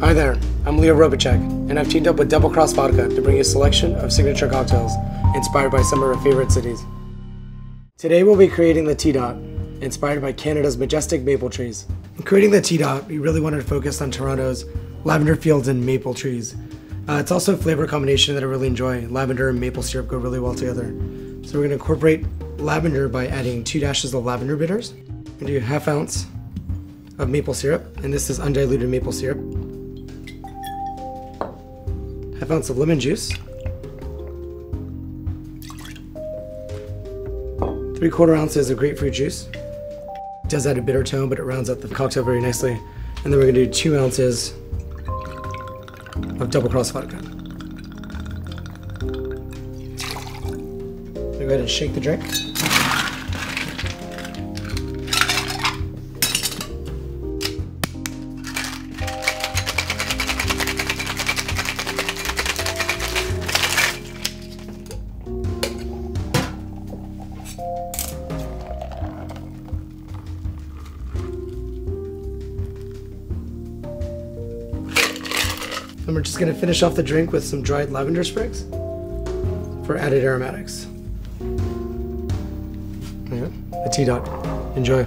Hi there, I'm Leo Robitschek, and I've teamed up with Double Cross Vodka to bring you a selection of signature cocktails inspired by some of our favorite cities. Today we'll be creating the T Dot, inspired by Canada's majestic maple trees. In creating the T Dot, we really wanted to focus on Toronto's lavender fields and maple trees. Uh, it's also a flavor combination that I really enjoy. Lavender and maple syrup go really well together. So we're going to incorporate lavender by adding two dashes of lavender bitters. To do half ounce of maple syrup, and this is undiluted maple syrup. Half ounce of lemon juice. Three quarter ounces of grapefruit juice. It does add a bitter tone, but it rounds out the cocktail very nicely. And then we're gonna do two ounces of double cross vodka. Go ahead and shake the drink. And we're just gonna finish off the drink with some dried lavender sprigs for added aromatics. Yeah, the T Dot. Enjoy.